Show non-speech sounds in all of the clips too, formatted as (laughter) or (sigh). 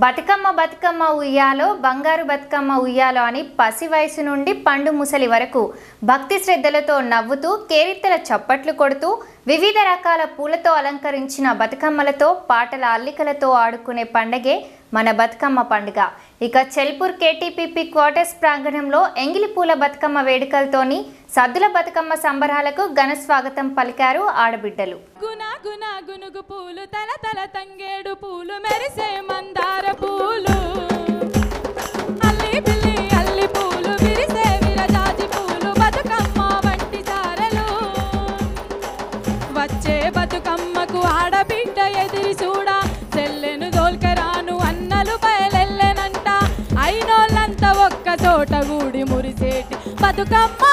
బతుకమ్మ బతుకమ్మ ఉయ్యాలో బంగారు బతుకమ్మ ఉయ్యాలో అని పసి వయసు నుండి పండు ముసలి వరకు భక్తి శ్రద్ధలతో నవ్వుతూ కేరిత్తల చప్పట్లు కొడుతూ వివిధ రకాల పూలతో అలంకరించిన బతుకమ్మలతో పాటల అల్లికలతో ఆడుకునే పండగే మన బతుకమ్మ పండుగ. ఇక చెల్పూర్ కేటీపీపీ క్వార్టర్స్ ప్రాంగణంలో ఎంగిలి పూల బతుకమ్మ వేడుకలతోని సద్దుల బతుకమ్మ సంబరాలకు ఘన స్వాగతం పలికారు ఆడబిడ్డలు. గున గుణ గునుగు పూలు తల తల తంగేడు పూలు మెరిసే మందార పూలు. మురిసేటి బతుకమ్మ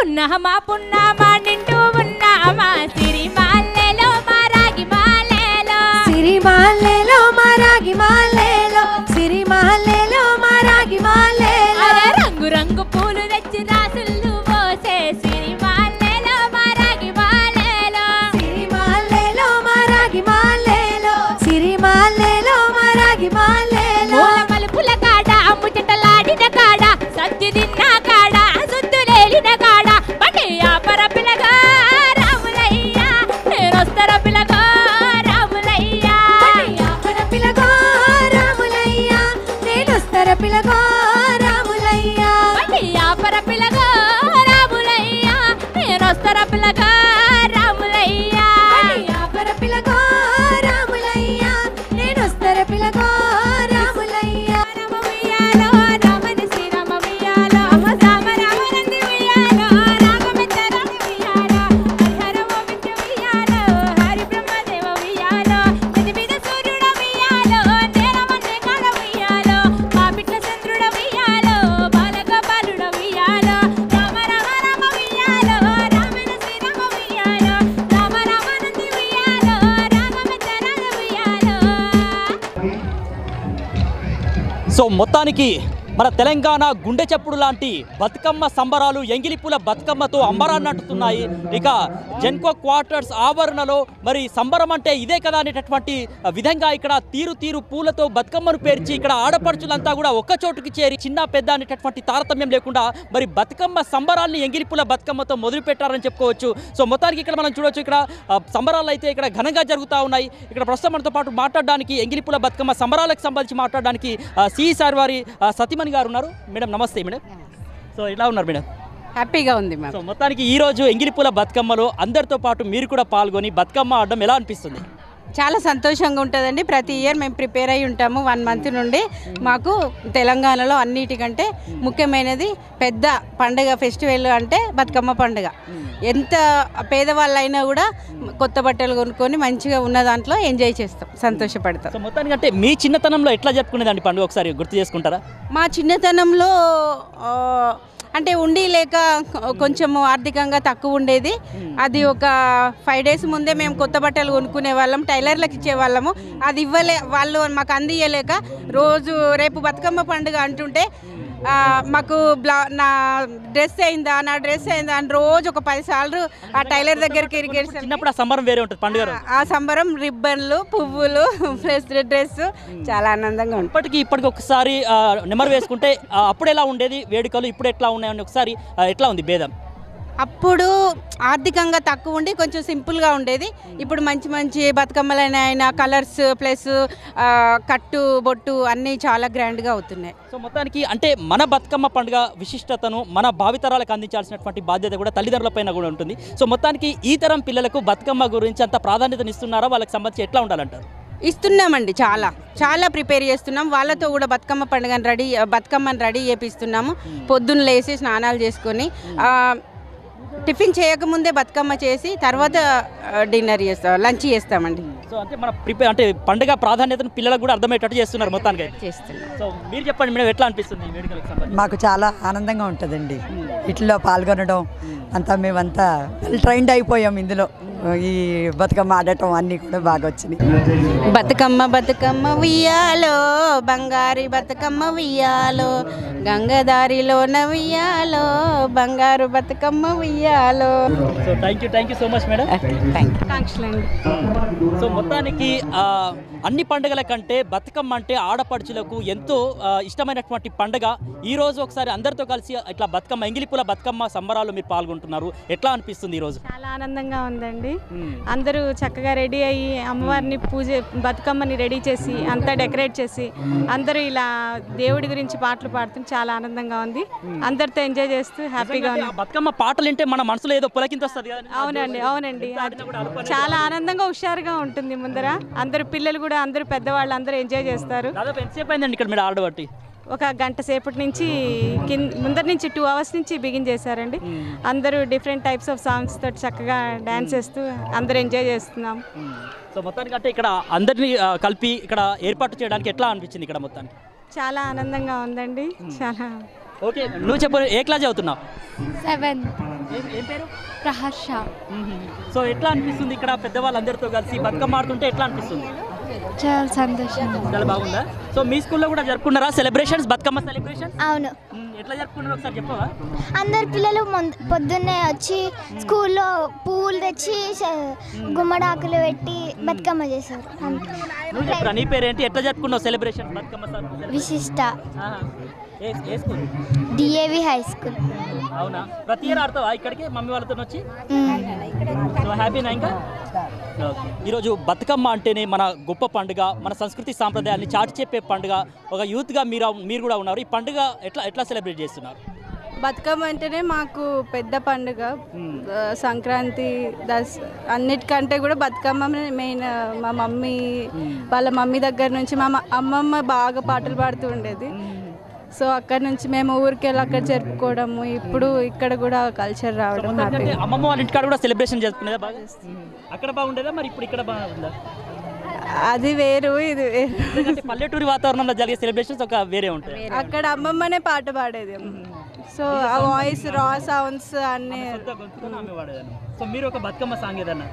పున్నమా పున్నమా నిండు ఉన్నామా సిరిమాలలో మా రాగి మాలేలో సిరిమాలే సో మొత్తానికి మన తెలంగాణ గుండె చప్పుడు లాంటి బతుకమ్మ సంబరాలు ఎంగిలిపుల బతుకమ్మతో అంబరాన్నంటున్నాయి ఇక జెన్కో క్వార్టర్స్ ఆవరణలో మరి సంబరం అంటే ఇదే కదా అనేటటువంటి విధంగా ఇక్కడ తీరు తీరు పూలతో బతుకమ్మను పేర్చి ఇక్కడ ఆడపడుచులంతా కూడా ఒక్క చోటుకి చేరి చిన్న పెద్ద అనేటటువంటి తారతమ్యం లేకుండా మరి బతుకమ్మ సంబరాల్ని ఎంగిలిపుల బతుకమ్మతో మొదలు పెట్టారని చెప్పుకోవచ్చు. సో మొత్తానికి ఇక్కడ మనం చూడొచ్చు ఇక్కడ సంబరాలు అయితే ఇక్కడ ఘనంగా జరుగుతూ ఉన్నాయి. ఇక్కడ ప్రస్తుతం మనతో పాటు మాట్లాడడానికి ఎంగిలిపుల బతుకమ్మ సంబరాలకు సంబంధించి మాట్లాడడానికి సిఈ సార్ వారి సతీమణి సతీమణి గారు ఉన్నారు. మేడం నమస్తే మేడం. సో ఎలా ఉన్నారు మేడం? హ్యాపీగా ఉంది మ్యామ్. సో మొత్తానికి ఈ రోజు ఎంగిలిపూల బతుకమ్మలో అందరితో పాటు మీరు కూడా పాల్గొని బతుకమ్మ ఆడడం ఎలా అనిపిస్తుంది? చాలా సంతోషంగా ఉంటుందండి. ప్రతి ఇయర్ మేము ప్రిపేర్ అయి ఉంటాము వన్ మంత్ నుండి. మాకు తెలంగాణలో అన్నిటికంటే ముఖ్యమైనది పెద్ద పండుగ ఫెస్టివల్ అంటే బతుకమ్మ పండుగ. ఎంత పేదవాళ్ళైనా కూడా కొత్త బట్టలు కొనుక్కొని మంచిగా ఉన్న దాంట్లో ఎంజాయ్ చేస్తాం సంతోషపడతాం. మొత్తానికి అంటే మీ చిన్నతనంలో ఎట్లా జరుపుకునేదండి పండుగ ఒకసారి గుర్తు చేసుకుంటారా? మా చిన్నతనంలో అంటే ఉండి లేక కొంచెము ఆర్థికంగా తక్కువ ఉండేది. అది ఒక ఫైవ్ డేస్ ముందే మేము కొత్త బట్టలు కొనుక్కునే వాళ్ళం టైలర్లకు ఇచ్చేవాళ్ళము. అది ఇవ్వలే వాళ్ళు మాకు అందియలేక రోజు రేపు బతుకమ్మ పండుగ అంటుంటే మాకు బ్లా నా డ్రెస్ అయిందా నా డ్రెస్ అయిందా అని రోజు ఒక పది సార్లు ఆ టైలర్ దగ్గరికి ఇరిగేసి చిన్నప్పుడు ఆ సంబరం వేరే ఉంటుంది పండుగ. ఆ సంబరం రిబ్బన్లు పువ్వులు ప్లస్ డ్రెస్ చాలా ఆనందంగా ఉంటుంది. ఇప్పటికి ఇప్పటికి ఒకసారి నెమరు వేసుకుంటే అప్పుడు ఎలా ఉండేది? వేడుకలు ఇప్పుడు ఎట్లా ఉన్నాయని ఒకసారి ఎట్లా ఉంది భేదం? అప్పుడు ఆర్థికంగా తక్కువ ఉండి కొంచెం సింపుల్గా ఉండేది. ఇప్పుడు మంచి మంచి బతుకమ్మలైన కలర్స్ ప్లస్ కట్టు బొట్టు అన్నీ చాలా గ్రాండ్గా అవుతున్నాయి. సో మొత్తానికి అంటే మన బతుకమ్మ పండుగ విశిష్టతను మన భావితరాలకు అందించాల్సినటువంటి బాధ్యత కూడా తల్లిదండ్రులపైన కూడా ఉంటుంది. సో మొత్తానికి ఈ తరం పిల్లలకు బతుకమ్మ గురించి అంత ప్రాధాన్యతనిస్తున్నారా వాళ్ళకి సంబంధించి ఎట్లా ఉండాలంటారు? ఇస్తున్నామండి చాలా. చాలా ప్రిపేర్ చేస్తున్నాం. వాళ్ళతో కూడా బతుకమ్మ పండుగను రెడీ బతుకమ్మని రెడీ చేపిస్తున్నాము. పొద్దున్న లేచి స్నానాలు చేసుకొని టిఫిన్ చేయకముందే బతుకమ్మ చేసి తర్వాత డిన్నర్ చేస్తాం లంచ్ చేస్తామండి. సో అంటే మన ప్రిపేర్ అంటే పండుగ ప్రాధాన్యతను పిల్లలకు కూడా అర్థమయ్యేటట్టు చేస్తున్నారు మొత్తానికి అయితే. చేస్తున్నాం సో మీరు చెప్పండి మేడం ఎట్లా అనిపిస్తుంది ఈ వేడుకలకు సంబంధించి? మాకు చాలా ఆనందంగా ఉంటుందండి. ఇట్లా పాల్గొనడం అంతా మేమంతా వెల్ ట్రైన్డ్ అయిపోయాం ఇందులో. ఈ బతుకమ్మ ఆడటం అన్నీ కూడా బాగా వచ్చినాయి. బతుకమ్మ బతుకమ్మ ఉయ్యాలో బంగారి బతుకమ్మ ఉయ్యాలో గంగదారిలో ఉయ్యాలో బంగారు బతుకమ్మ ఉయ్యాలో. So thank you thank you so much madam thank so మొత్తానికి ఆ, అన్ని పండుగల కంటే బతుకమ్మ అంటే ఆడపడుచులకు ఎంతో ఇష్టమైనటువంటి పండుగ. ఈ రోజు ఒకసారి అందరితో కలిసి ఇట్లా బతుకమ్మ ఎంగిలిపుల బతుకమ్మ సంబరాలు మీరు పాల్గొంటున్నారు. ఎట్లా అనిపిస్తుంది ఈ రోజు? చాలా ఆనందంగా ఉందండి. అందరూ చక్కగా రెడీ అయ్యి అమ్మవారిని పూజ బతుకమ్మని రెడీ చేసి అంతా డెకరేట్ చేసి అందరూ ఇలా దేవుడి గురించి పాటలు పాడుతూ చాలా ఆనందంగా ఉంది. అందరితో ఎంజాయ్ చేస్తూ హ్యాపీగా ఉంది. బతుకమ్మ పాటలు వింటే మన మనసులో ఏదో పులకింత అవునండి అవునండి. చాలా ఆనందంగా హుషారుగా ఉంటుంది ముందర. అందరు పిల్లలు కూడా అందరూ పెద్దవాళ్ళు అందరూ ఎంజాయ్ చేస్తారు. దాదాపు ఎంతసేపు అయిందండి ఇక్కడ మీరు ఒక గంట సేపటి నుంచి కింద ముందర నుంచి టూ అవర్స్ నుంచి బిగిన్ చేశారండి. అందరూ డిఫరెంట్ టైప్స్ ఆఫ్ సాంగ్స్ తోటి చక్కగా డ్యాన్స్ చేస్తూ అందరూ ఎంజాయ్ చేస్తున్నాం. సో మొత్తానికి అంటే ఇక్కడ అందరినీ కలిపి ఇక్కడ ఏర్పాటు చేయడానికి ఎట్లా అనిపించింది ఇక్కడ మొత్తానికి? చాలా ఆనందంగా ఉందండి. చాలా. ఓకే నువ్వు చెప్పు ఏ క్లాస్ చదువుతున్నావు? సెవెన్ ఏం- ఏం పేరు? ప్రహర్ష. సో ఎట్లా అనిపిస్తుంది ఇక్కడ పెద్దవాళ్ళందరితో కలిసి బతుకమ్మ ఆడుతుంటే ఎట్లా అనిపిస్తుంది? చాలా సంతోషం చాలా బాగుందా? సో మీ స్కూల్లో కూడా జరుపుకున్నారా? సెలబ్రేషన్స్ బతుకమ్మ సెలబ్రేషన్ అవును. ఎట్లా జరుపుకున్నారు ఒకసారి చెప్పవా? అందరు పిల్లలు పొద్దున్నే వచ్చి స్కూల్లో పువ్వులు తెచ్చి గుమ్మడాకులు పెట్టి బతుకమ్మ చేశారు. నీ పేరేంటి? ఎట్లా జరుపుకున్నావు సెలబ్రేషన్ బతుకమ్మ? విశిష్ట. ఏ ఏ స్కూల్? DAV high school. అవునా? ప్రతి ఇయర్ ఆడతావా? ఇక్కడికి మమ్మీ వాళ్ళతో వచ్చి. సో హ్యాపీనా ఇంకా? ఓకే. ఈరోజు బతుకమ్మ అంటేనే మన గొప్ప పండుగ మన సంస్కృతి సాంప్రదాయాన్ని చాటి చెప్పే పండుగ. ఒక యూత్గా మీరు మీరు కూడా ఉన్నారు. ఈ పండుగ ఎట్లా ఎట్లా సెలబ్రేట్ చేస్తున్నారు? బతుకమ్మ అంటేనే మాకు పెద్ద పండుగ. సంక్రాంతి దస్ అన్నిటికంటే కూడా బతుకమ్మ మెయిన్. మా మమ్మీ వాళ్ళ మమ్మీ దగ్గర నుంచి మ- అమ్మమ్మ బాగా పాటలు పాడుతూ ఉండేది. సో అక్కడ నుంచి మేము ఊరికి వెళ్ళి అక్కడ జరుపుకోవడము. ఇప్పుడు ఇక్కడ కూడా కల్చర్ రావడం అమ్మమ్మ వాళ్ళ ఇంటికాడ కూడా సెలబ్రేషన్ చేసుకునేదా బాగా? అక్కడ బాగుండేదా? మరి ఇప్పుడు ఇక్కడ బాగుందా? అది వేరు ఇది వేరు. ఎందుకంటే పల్లెటూరి వాతావరణంలో జరిగే సెలబ్రేషన్స్ ఒక వేరే ఉంటాయి. అక్కడ అమ్మమ్మనే పాట పాడేది సో ఆ వాయిస్ రా సౌండ్స్ అన్నీ సో మీరు ఒక బతుకమ్మ సాంగ్ ఏదన్నా.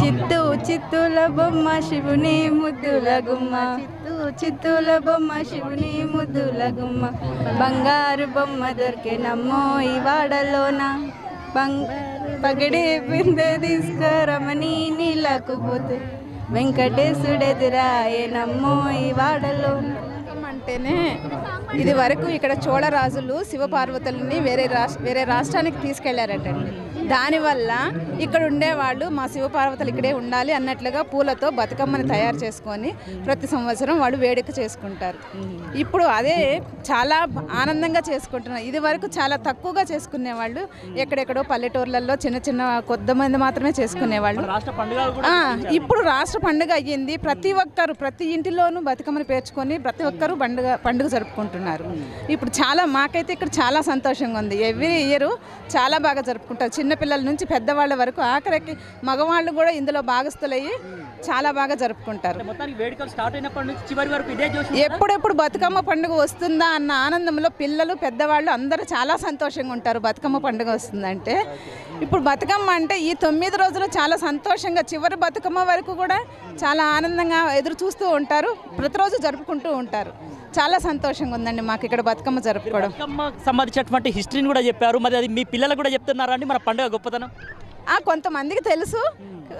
చిత్తు చిత్తుల బొమ్మ శివుని ముద్దుల గుమ్మ. చిత్తు చిత్తుల బొమ్మ శివుని ముద్దుల గుమ్మ. బంగారు బొమ్మ దొరికే నమ్మో ఈ వాడలోన. పగడే బిందె తీసుకురమని నీళ్ళకు పోతే. నమ్మో ఈ వాడలో. అంటేనే ఇది వరకు ఇక్కడ చోళరాజులు శివపార్వతులని వేరే రాష్ట్ర వేరే రాష్ట్రానికి తీసుకెళ్ళారటండి. దానివల్ల ఇక్కడ ఉండేవాళ్ళు మా శివపార్వతులు ఇక్కడే ఉండాలి అన్నట్లుగా పూలతో బతుకమ్మని తయారు చేసుకొని ప్రతి సంవత్సరం వాళ్ళు వేడుక చేసుకుంటారు. ఇప్పుడు అదే చాలా ఆనందంగా చేసుకుంటున్నారు. ఇది వరకు చాలా తక్కువగా చేసుకునేవాళ్ళు. ఎక్కడెక్కడో పల్లెటూర్లలో చిన్న చిన్న కొద్ది మంది మాత్రమే చేసుకునేవాళ్ళు. ఇప్పుడు రాష్ట్ర పండుగ అయ్యింది. ప్రతి ఒక్కరు ప్రతి ఇంటిలోనూ బతుకమ్మని పేర్చుకొని ప్రతి ఒక్కరు పండుగ పండుగ జరుపుకుంటున్నారు. ఇప్పుడు చాలా మాకైతే ఇక్కడ చాలా సంతోషంగా ఉంది. ఎవ్రీ ఇయర్ చాలా బాగా జరుపుకుంటారు. చిన్నపిల్లల నుంచి పెద్దవాళ్ళ వరకు ఆఖరికి మగవాళ్ళు కూడా ఇందులో భాగస్థులయ్యి చాలా బాగా జరుపుకుంటారు. ఎప్పుడెప్పుడు బతుకమ్మ పండుగ వస్తుందా అన్న ఆనందంలో పిల్లలు పెద్దవాళ్ళు అందరూ చాలా సంతోషంగా ఉంటారు బతుకమ్మ పండుగ వస్తుందంటే. ఇప్పుడు బతుకమ్మ అంటే ఈ తొమ్మిది రోజులు చాలా సంతోషంగా చివరి బతుకమ్మ వరకు కూడా చాలా ఆనందంగా ఎదురు చూస్తూ ఉంటారు ప్రతిరోజు జరుపుకుంటూ ఉంటారు. చాలా సంతోషంగా ఉందండి మాకు ఇక్కడ బతుకమ్మ జరుపుకోవడం. బతుకమ్మ సంబంధించినటువంటి హిస్టరీని కూడా చెప్పారు. మరి అది మీ పిల్లలకు కూడా చెప్తున్నారా అండి? మన పండుగ గొప్పతనం. ఆ, కొంతమందికి తెలుసు.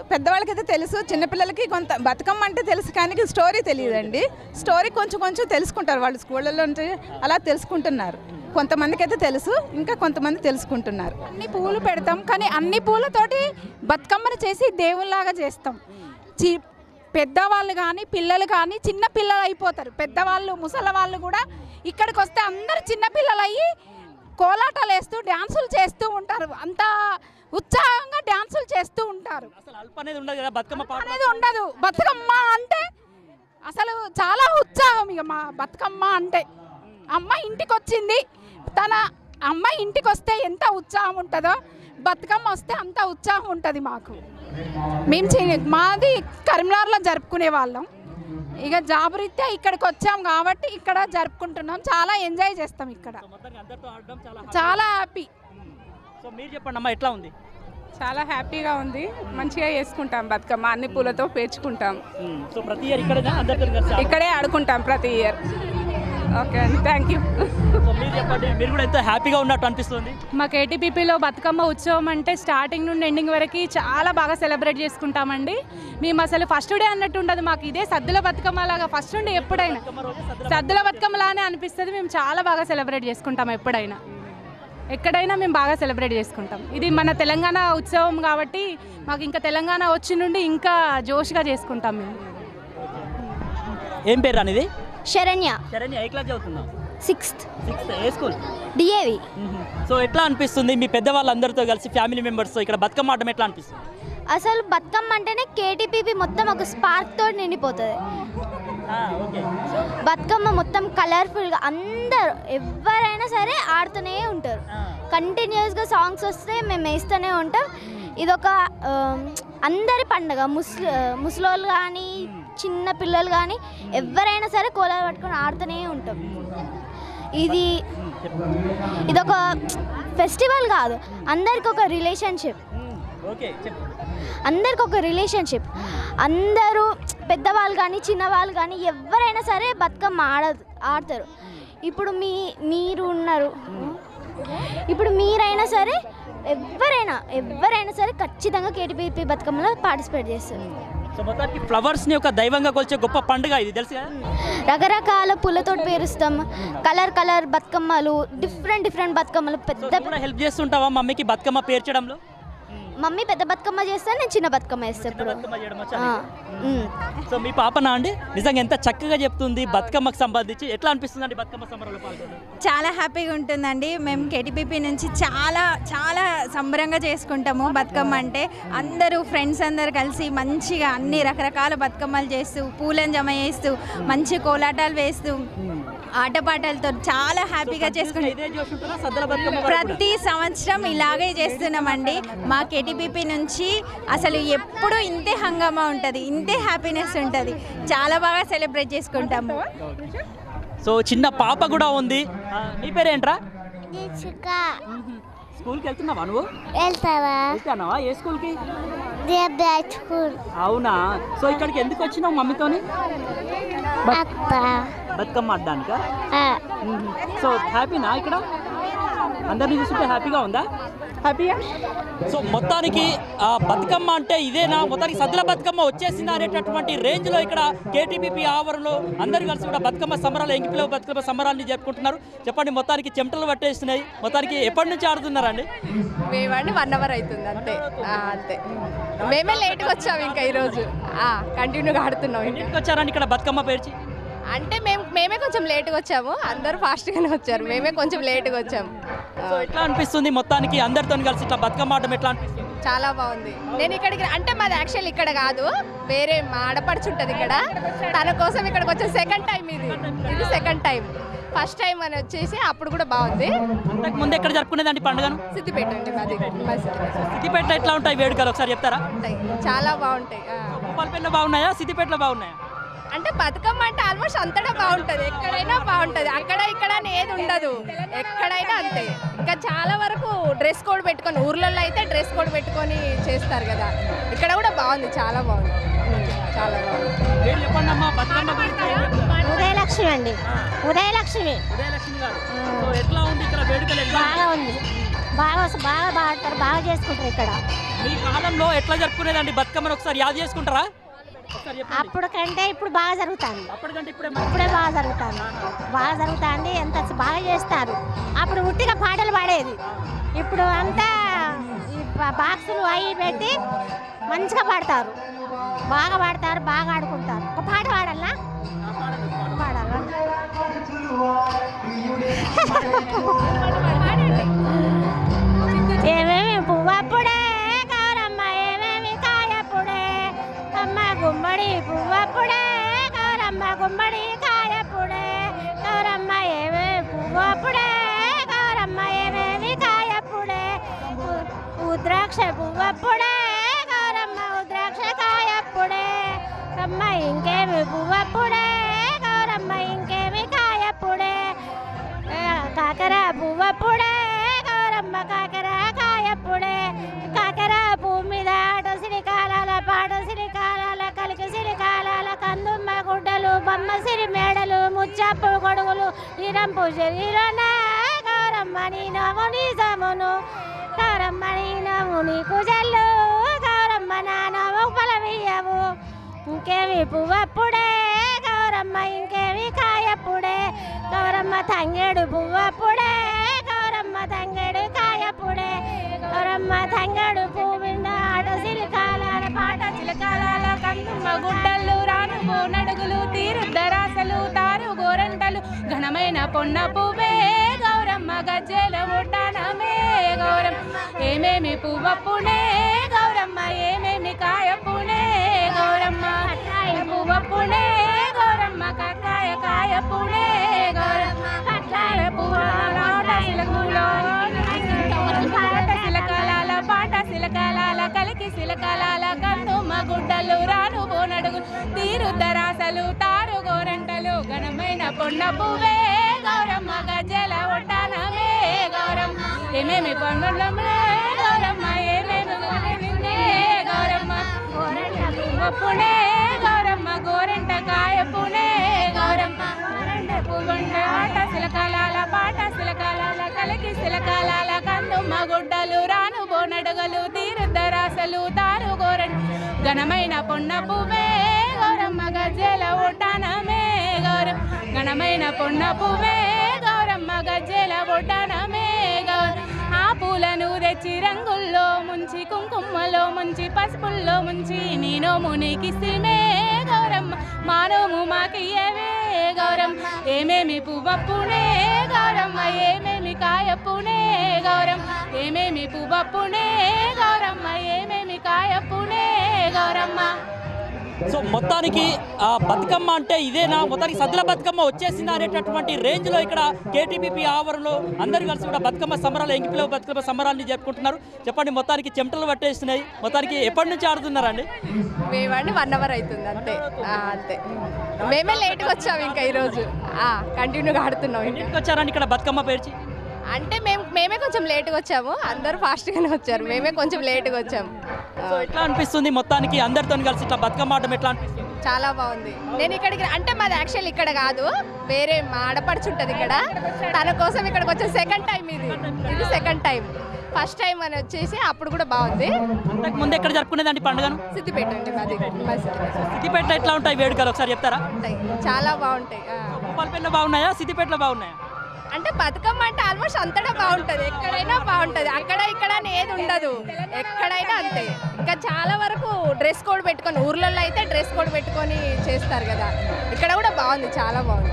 పెద్దవాళ్ళకైతే తెలుసు. చిన్నపిల్లలకి కొంత బతుకమ్మ అంటే తెలుసు కానీ స్టోరీ తెలియదండి. స్టోరీ కొంచెం కొంచెం తెలుసుకుంటారు. వాళ్ళు స్కూళ్ళలో ఉంటే అలా తెలుసుకుంటున్నారు. కొంతమందికి అయితే తెలుసు. ఇంకా కొంతమంది తెలుసుకుంటున్నారు. అన్ని పూలు పెడతాం. కానీ అన్ని పూలతోటి బతుకమ్మను చేసి దేవుళ్ళలాగా చేస్తాం. చి పెద్దవాళ్ళు కానీ పిల్లలు కానీ చిన్న పిల్లలు అయిపోతారు. పెద్దవాళ్ళు ముసలి వాళ్ళు కూడా ఇక్కడికి వస్తే అందరు చిన్న పిల్లలు అయ్యి కోలాటాలు వేస్తూ డ్యాన్సులు చేస్తూ ఉంటారు. అంత ఉత్సాహంగా డ్యాన్సులు చేస్తూ ఉంటారు. అనేది ఉండదు బతుకమ్మ అంటే అసలు చాలా ఉత్సాహం ఇక మా బతుకమ్మ అంటే. అమ్మ ఇంటికి వచ్చింది తన అమ్మ ఇంటికి వస్తే ఎంత ఉత్సాహం ఉంటుందో బతుకమ్మ వస్తే అంత ఉత్సాహం ఉంటుంది మాకు. మేము చే- మాది కరీంనగర్లో జరుపుకునే వాళ్ళం. ఇక జాబ్ రీత్యా ఇక్కడికి వచ్చాం కాబట్టి ఇక్కడ జరుపుకుంటున్నాం. చాలా ఎంజాయ్ చేస్తాం ఇక్కడ. మొత్తానికి అందరితో ఆడడం చాలా చాలా హ్యాపీ సో మీరు చెప్పండి అమ్మా ఎట్లా ఉంది? చాలా హ్యాపీగా ఉంది. మంచిగా చేసుకుంటాం బతుకమ్మ. అన్ని పూలతో పేర్చుకుంటాం. సో ప్రతి ఇయర్ ఇక్కడ ఆడుకుంటాం ప్రతి ఇయర్. ఓకే అండి. Thank you. మీరు చెప్పండి మీరు కూడా ఎంతో హ్యాపీగా ఉన్నట్టు అనిపిస్తుంది. మా కేటీపీపీలో బతుకమ్మ ఉత్సవం అంటే స్టార్టింగ్ నుండి ఎండింగ్ వరకు చాలా బాగా సెలబ్రేట్ చేసుకుంటామండి. మేము అసలు ఫస్ట్ డే అన్నట్టు ఉండదు మాకు ఇదే సద్దుల బతుకమ్మ లాగా ఫస్ట్ నుండి ఎప్పుడైనా. సద్దుల బతుకమ్మ. లానే అనిపిస్తుంది మేము చాలా బాగా సెలబ్రేట్ చేసుకుంటాం ఎప్పుడైనా. ఎక్కడైనా మేము బాగా సెలబ్రేట్ చేసుకుంటాం. ఇది మన తెలంగాణ ఉత్సవం కాబట్టి మాకు ఇంకా తెలంగాణ వచ్చి నుండి ఇంకా జోష్గా చేసుకుంటాం మేము. ఏం పేరు అనేది శరణ్య. శరణ్య ఏ క్లాస్ చదువుతున్నావు? సిక్స్త్. డిఏవి. సో ఎట్లా అనిపిస్తుంది మీ పెద్దవాళ్ళందరితో కలిసి ఫ్యామిలీ మెంబర్స్తో ఇక్కడ బతుకమ్మ ఆడడం ఎట్లా అనిపిస్తుంది? అసలు బతుకమ్మ అంటేనే కేటీపీపీ మొత్తం ఒక స్పార్క్ తోటి నిండిపోతుంది. బతుకమ్మ మొత్తం కలర్ఫుల్గా అందరూ ఎవరైనా సరే ఆడుతూనే ఉంటారు. కంటిన్యూస్గా సాంగ్స్ వస్తే మేము వేస్తూనే ఉంటాం. ఇదొక అందరి పండగ. ముస్లి ముసలోళ్ళు కానీ చిన్న పిల్లలు కానీ ఎవరైనా సరే కోలాలు పట్టుకొని ఆడుతూనే ఉంటాం. ఇది ఇదొక ఫెస్టివల్ కాదు. అందరికి ఒక రిలేషన్షిప్ అందరికి ఒక రిలేషన్షిప్. అందరూ పెద్దవాళ్ళు కానీ చిన్నవాళ్ళు కానీ ఎవరైనా సరే బతుకమ్మ ఆడ ఆడతారు. ఇప్పుడు మీ మీరు ఉన్నారు. ఇప్పుడు మీరైనా సరే ఎవరైనా ఎవరైనా సరే ఖచ్చితంగా కేటీపీపీ బతుకమ్మలో పార్టిసిపేట్ చేస్తారు. సో మొత్తానికి ఫ్లవర్స్ని ఒక దైవంగా కొలిచే గొప్ప పండుగ ఇది. తెలుసు కదా? రకరకాల పూలతో పేరుస్తాం. కలర్ కలర్ బతుకమ్మలు డిఫరెంట్ డిఫరెంట్ బతుకమ్మలు పెద్ద హెల్ప్ చేస్తుంటావా మమ్మీకి బతుకమ్మ పేర్చడంలో? మమ్మీ పెద్ద బతుకమ్మ చేస్తే నేను చిన్న బతుకమ్మ ఇప్పుడు? ఉమ్. సో మీ పాపనా అండి నిజంగా ఎంత చక్కగా చెప్తుంది బతుకమ్మకు సంబంధించి ఎట్లా అనిపిస్తుంది అండి బతుకమ్మ సంబరంలో చాలా హ్యాపీగా ఉంటుందండి. మేము కేటీపీపీ నుంచి చాలా చాలా సంబరంగా చేసుకుంటాము బతుకమ్మ అంటే. అందరూ ఫ్రెండ్స్ అందరు కలిసి మంచిగా అన్ని రకరకాల బతుకమ్మలు చేస్తూ పూలను జమ చేస్తూ మంచి కోలాటాలు వేస్తూ ఆటపాటలతో చాలా హ్యాపీగా కూడా? ప్రతి సంవత్సరం ఇలాగే చేస్తున్నామండి. మా కేటీపీపీ నుంచి అసలు ఎప్పుడు ఇంతే హంగామా ఉంటుంది ఇంతే హ్యాపీనెస్ ఉంటుంది. చాలా బాగా సెలబ్రేట్ చేసుకుంటాము సో చిన్న పాప కూడా ఉంది. నీ పేరేంట్రా? స్కూల్కి వెళ్తున్నావా నువ్వు? వెళ్తావా? వెళ్తానావా ఏ స్కూల్కి? అవునా? సో ఇక్కడికి ఎందుకు వచ్చినావు మమ్మీతోని? బతుకమ్మ ఆడడానికా? సో హ్యాపీనా ఇక్కడ? అందరినీ చూస్తుంటే హ్యాపీగా ఉందా? హ్యాపీగా సో మొత్తానికి ఆ బతుకమ్మ అంటే ఇదేనా? మొత్తానికి సద్దుల బతుకమ్మ వచ్చేసిందా అనేటటువంటి రేంజ్లో ఇక్కడ కేటీపీపీ ఆవరణలో అందరూ కలిసి కూడా బతుకమ్మ సంబరాలు ఎంగిపిలో బతుకమ్మ సంబరాన్ని జరుపుకుంటున్నారు. చెప్పండి మొత్తానికి చెమటలు పట్టేస్తున్నాయి. మొత్తానికి ఎప్పటి నుంచి ఆడుతున్నారండి మేమండి వన్ అవర్ అవుతుంది అంతే. ఆ, అంతే. మేమే లేట్గా వచ్చాము ఇంకా ఈరోజు. కంటిన్యూగా ఆడుతున్నాం ఇంటికి వచ్చారండి ఇక్కడ బతుకమ్మ పేర్చి? అంటే మేము మేమే కొంచెం లేట్గా వచ్చాము. అందరూ ఫాస్ట్గానే వచ్చారు. మేమే కొంచెం లేట్గా వచ్చాము. సో ఎట్లా అనిపిస్తుంది మొత్తానికి అందరితో కలిసి ఇట్లా బతుకమ్మ ఆడడం ఎట్లా అనిపిస్తుంది? చాలా బాగుంది. నేను ఇక్కడికి అంటే మాది యాక్చువల్ ఇక్కడ కాదు. వేరే మా ఆడపడుచు ఉంటుంది ఇక్కడ. తన కోసం ఇక్కడికి వచ్చే సెకండ్ టైం ఇది. ఇది సెకండ్ టైం ఫస్ట్ టైం అని వచ్చేసి అప్పుడు కూడా బాగుంది. అంతకు ముందు ఎక్కడ జరుపుకునేదండి పండుగను? సిద్దిపేట అండి మాది. మాది సిద్దిపేట. ఎట్లా ఉంటాయి వేడుకలు? ఒకసారి చెప్తారా? ఉంటాయి. చాలా బాగుంటాయి. ఆ. భూపాలపల్లిలో బాగున్నాయా? సిద్దిపేటలో బాగున్నాయా? అంటే బతుకమ్మ అంటే ఆల్మోస్ట్ అంతటా బాగుంటది. ఎక్కడైనా బాగుంటది. అక్కడ ఇక్కడ అని ఏది ఉండదు. ఎక్కడైనా అంతే. ఇంకా చాలా వరకు డ్రెస్ కోడ్ పెట్టుకొని ఊర్లలో అయితే డ్రెస్ కోడ్ పెట్టుకొని చేస్తారు కదా. ఇక్కడ కూడా బాగుంది. చాలా బాగుంది. చాలా బాగుంది? ఉదయలక్ష్మి అండి. ఉదయలక్ష్మి. ఉదయలక్ష్మి గారు. సో ఎట్లా ఉంది ఇక్కడ వేడుకలు ఎట్లా? బాగా ఉంది. బాగా బాగా బాగుంటారు బాగా చేసుకుంటారు ఇక్కడ. మీ కాలంలో ఎట్లా జరుపుకునేదండి బతుకమ్మను ఒకసారి యాద చేసుకుంటారా? అప్పుడు కంటే ఇప్పుడు బాగా జరుగుతుంది. అప్పటికంటే ఇప్పుడే ఇప్పుడే బాగా జరుగుతుంది. బాగా జరుగుతుంది ఎంత బాగా చేస్తారు. అప్పుడు ఉట్టిగా పాటలు పాడేది. ఇప్పుడు అంతా బాక్సులు అవి పెట్టి మంచిగా పాడతారు. బాగా పాడతారు బాగా ఆడుకుంటారు. ఒక పాట పాడాలా? పాడాలా? పువ్వప్పుడే గౌరమ్మ కాకర కాయప్పుడే కాకర భూమి మీద ఆట సిరికాలాల పాట సిరికాలాల కలికి సిరికాలాల కందుమ్మ గుడ్డలు బొమ్మ సిరి మేడలు ముచ్చప్పు గొడుగులు ఇరంపు శరీరన గౌరమ్మ నీ నముని సమును. గౌరమ్మ నీ నముని కుజల్లు గౌరమ్మ నా నము పలవియ్యవు ఇంకేమి పువ్వప్పుడే గౌరమ్మ ఇంకేమి కాయప్పుడే? గౌరమ్మ తంగేడు పువ్వప్పుడే గౌరమ్మ తంగేడు కాయప్పుడే గౌరమ్మ తంగడు పువ్వింద ఆట సిలికాలాల పాట చిలకాల కందుమ్మ గుడ్డలు రానుపు నడుగులు తీరుద్దరాసలు తారు గోరంటలు. ఘనమైన పొన్న పువ్వే గౌరమ్మ గజ్జెల ముడ్డానమే గౌరమ్మ ఏమేమి పువ్వప్పునే గౌరమ్మ ఏమేమి కాయప్పునే. గౌరమ్మ కాయ పువ్వప్పునే కలాల శిలకాలాల గుడ్డలు రాను పోనడుగు తీరు దరాసలు తారు గోరంటలు ఘనమైన పొన్న పువ్వే. గౌరమ్మ గజ్జల ఒట్టానమే గౌరమ్మ. ఏమేమి పండులమే గౌరమ్మ ఏమేమి గౌరమ్మ. గోరెంట గౌరమ్మ గౌరమ్మ గోరెంట పునే గౌరమ్మ. గోరెంట పువ్వుండ ఆట శిలకాలాల పాట శిలకాలాల కలికి శిలకాలాల కందుమ్మ గుడ్డలు రాను బోనడుగలు తీరుద్దరాసలు ఘనమైన పొన్న పువ్వే గౌరమ్మ గజ్జెల ఒట్టానమే గౌరమ్మ ఘనమైన పొన్న పువ్వే గౌరమ్మ గజ్జెల ఒట్టానమే గౌరమ్మ ఆ పూలను తెచ్చి రంగుల్లో ముంచి కుంకుమలో ముంచి పసుపుల్లో ముంచి నేను మునికిసిమే గౌరమ్మ మానోము మాకియ్యవే గౌరం ఏమేమి పువ్వప్పునే గౌరమ్మ ఏమేమి కాయప్పునే గౌరం ఏమేమి పువ్వప్పునే గౌరమ్మ ఏమేమి కాయప్పునే గౌరమ్మ. సో మొత్తానికి ఆ బతుకమ్మ అంటే ఇదేనా? మొత్తానికి సద్దుల బతుకమ్మ వచ్చేసిందా అనేటటువంటి రేంజ్లో ఇక్కడ కేటీపీపీ ఆవరణలో అందరూ కలిసి కూడా బతుకమ్మ సంబరాలు ఎంగిపిలో బతుకమ్మ సంబరాన్ని జరుపుకుంటున్నారు. చెప్పండి మొత్తానికి చెమటలు పట్టేస్తున్నాయి. మొత్తానికి ఎప్పటి నుంచి ఆడుతున్నారండి మేమండి వన్ అవర్ అవుతుంది అంతే. ఆ, అంతే. మేమే లేట్గా వచ్చాము ఇంకా ఈరోజు కంటిన్యూగా ఆడుతున్నాం ఇంకా. ఇంటికి వచ్చారండి ఇక్కడ బతుకమ్మ పేర్చి? అంటే మేము మేమే కొంచెం లేట్గా వచ్చాము. అందరూ ఫాస్ట్గానే వచ్చారు. మేమే కొంచెం లేట్గా వచ్చాము సో ఎట్లా అనిపిస్తుంది మొత్తానికి అందరితో కలిసి ఇట్లా బతుకమ్మ ఆడడం ఎట్లా అనిపిస్తుంది? చాలా బాగుంది. నేను ఇక్కడికి అంటే మాది యాక్చువల్ ఇక్కడ కాదు. వేరే మా ఆడపడుచు ఉంటుంది ఇక్కడ. తన కోసం ఇక్కడికి వచ్చే సెకండ్ టైం ఇది. ఇది సెకండ్ టైం ఫస్ట్ టైం అని వచ్చేసి అప్పుడు కూడా బాగుంది. ముందు ఎక్కడ జరుపుకునేదండి పండుగను? సిద్దిపేట అండి మాది. సిద్దిపేట. ఎట్లా ఉంటాయి వేడుకలు? ఒకసారి చెప్తారా. చాలా బాగుంటాయి. ఆ. భూపాలపల్లిలో బాగున్నాయా? సిద్దిపేటలో బాగున్నాయా? అంటే బతుకమ్మ అంటే ఆల్మోస్ట్ అంతటా బాగుంటది. ఎక్కడైనా బాగుంటది. అక్కడ ఇక్కడ అని ఏది ఉండదు. ఎక్కడైనా అంతే. ఇంకా చాలా వరకు డ్రెస్ కోడ్ పెట్టుకొని ఊర్లలో అయితే డ్రెస్ కోడ్ పెట్టుకొని చేస్తారు కదా. ఇక్కడ కూడా బాగుంది. చాలా బాగుంది.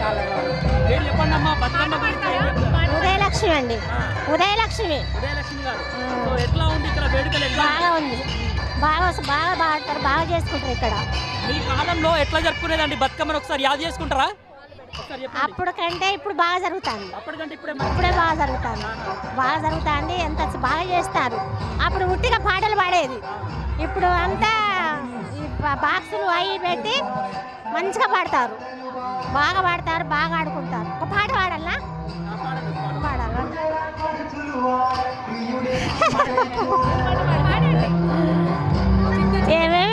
చాలా బాగుంది? ఉదయలక్ష్మి అండి. ఉదయలక్ష్మి. ఉదయలక్ష్మి గారు. సో ఎట్లా ఉంది ఇక్కడ వేడుకలు? ఎట్లా? బాగా ఉంది. బాగా బాగా బాగుంటారు బాగా చేసుకుంటారు ఇక్కడ. మీ కాలంలో ఎట్లా జరుపుకునేదండి బతుకమ్మను ఒకసారి యాద చేసుకుంటారా? అప్పుడు కంటే ఇప్పుడు బాగా జరుగుతుంది. అప్పటికంటే ఇప్పుడే బాగా జరుగుతుంది. బాగా జరుగుతుంది ఎంత బాగా చేస్తారు. అప్పుడు ఉట్టిగా పాటలు పాడేది. ఇప్పుడు అంతా బాక్సులు అవి పెట్టి మంచిగా పాడతారు. బాగా పాడతారు బాగా ఆడుకుంటారు. ఒక పాట పాడాలా? పాడాలా? (laughs) ఏమేమి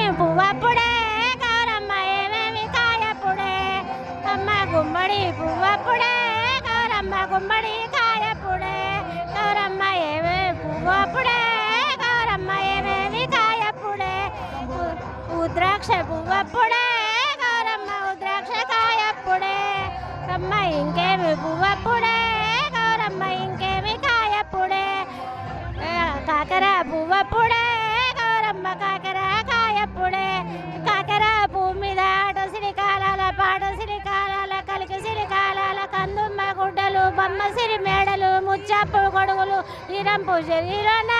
ఇరంపు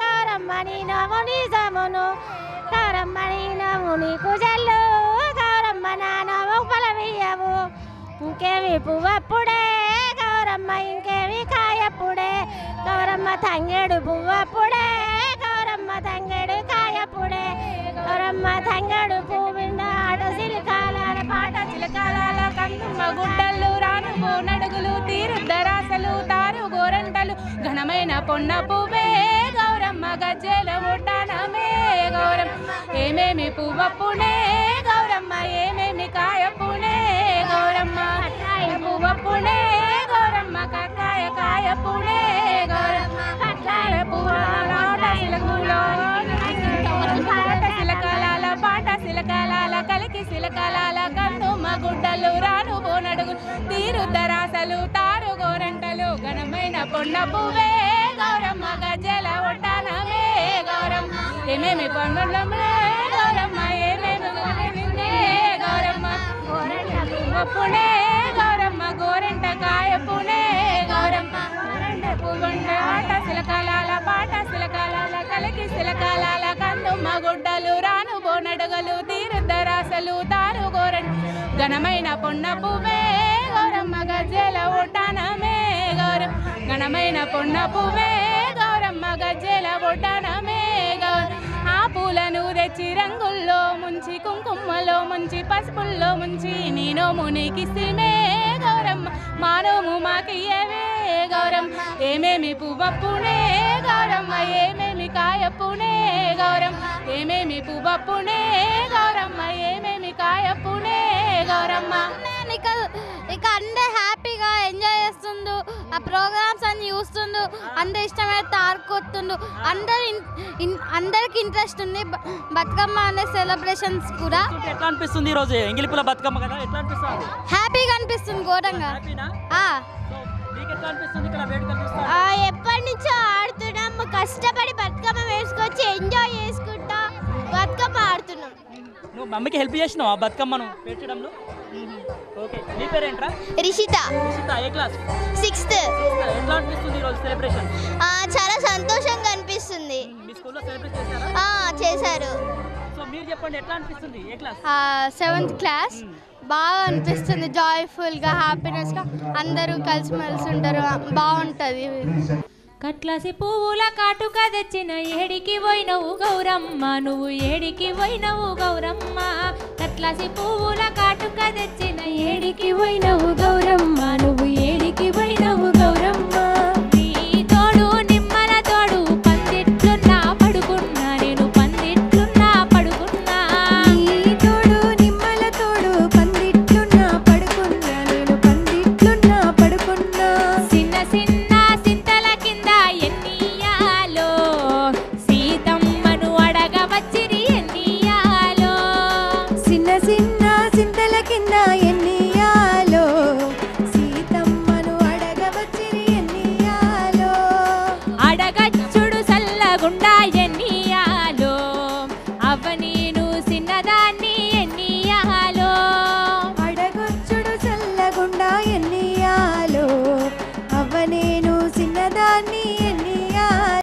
గౌరమ్మని గౌరమ్మ నీ నముని సమును గౌరమ్మ నముని కుజల్లు గౌరమ్మ నానము నము ఇంకేమి పువ్వప్పుడే గౌరమ్మ ఇంకేమి కాయప్పుడే గౌరమ్మ తంగేడు పువ్వప్పుడే గౌరమ్మ తంగేడు కాయప్పుడే గౌరమ్మ తంగేడు పువ్విండ ఆట సిలికాల పాట చిలకాల కందుమ్మ గుడ్డలు రానుపు నడుగులు తీరుద్దర పొన్న పువ్వే గౌరమ్మ గజ్జెల ఒడ్డానమే గౌరమ్మ ఏమేమి పువ్వప్పునే గౌరమ్మ ఏమేమి కాయప్పునే గౌరమ్మ. పువ్వప్పునే గౌరమ్మ కక్కాయ కాయప్పునే గౌరమ్మ. కక్కాయ పాట కొండ పువ్వే గౌరమ్మ గజ్జల ఒట్టానమే గౌరమ్మ. ఏమేమి పండులమే గౌరమ్మ ఏమేమి గౌరమ్మ గౌరమ్మ. పువ్వప్పునే గౌరమ్మ గోరెంట కాయపునే గౌరమ్మ. గోరెంట పువ్వంట ఆట శిలకాలాల పాట శిలకాలాల కలికి శిలకాలాల కందుమ్మ గుడ్డలు రాను బోనడగలు తీరు దరాసలు తారు గోరెంట. ఘనమైన పొన్న పువ్వే గౌరమ్మ గజ్జెల ఒడ్డానమే గౌర ఘనమైన పొన్న పువ్వే గౌరమ్మ గజ్జెల ఒడ్డానమే గౌర ఆ పూలను తెచ్చి రంగుల్లో ముంచి కుంకుమలో ముంచి పసుపుల్లో ముంచి నేను మునికిసిమే గౌరమ్మ. మానోము మాకియ్యవే గౌరం ఏమేమి పువ్వప్పునే గౌరమ్మ ఏమేమి కాయప్పునే గౌరం ఏమేమి పువ్వప్పునే గౌరమ్మ ఏమేమి కాయప్పునే గౌరమ్మ ఇక ఇక అందరు హ్యాపీగా ఎంజాయ్ చేస్తుండు. ఆ ప్రోగ్రామ్స్ అన్ని చూస్తుండు. అందరు ఇష్టమైన తారుకొస్తుండు అందరు అందరికి ఇంట్రెస్ట్ ఉంది. బతుకమ్మ అనే సెలబ్రేషన్స్ కూడా ఎట్లా అనిపిస్తుంది ఈ రోజు? ఎంగిలిపుల బతుకమ్మ కదా ఎట్లా అనిపిస్తుంది? హ్యాపీగా అనిపిస్తుంది ఘోరంగా. ఎప్పటి నుంచో ఆడుతున్నాము. కష్టపడి బతుకమ్మ వేసుకొచ్చి మమ్మీకి హెల్ప్ చేసినావా? బతుకమ్మను పెట్టడంలో ఓకే. నీ పేరేంట్రా? రిషిత. రిషిత ఏ క్లాస్ సిక్స్త్ ఎట్లా అనిపిస్తుంది ఈ రోజు సెలబ్రేషన్ చాలా సంతోషంగా అనిపిస్తుంది. మీ స్కూల్లో సెలబ్రేట్ చేశారా? ఆ, చేశారు. సో మీరు చెప్పండి ఎట్లా అనిపిస్తుంది ఏ క్లాస్ సెవెంత్ క్లాస్ బాగా అనిపిస్తుంది జాయ్ఫుల్గా హ్యాపీనెస్గా అందరూ కలిసిమెలిసి ఉంటారు బాగుంటుంది. కట్లాసి పువ్వుల కాటుక తెచ్చిన ఏడికి పోయినవు గౌరమ్మ నువ్వు ఏడికి పోయినవు గౌరమ్మ. కట్లాసి పువ్వుల కాటుక తెచ్చిన ఏడికి పోయినవు గౌరమ్మ నువ్వు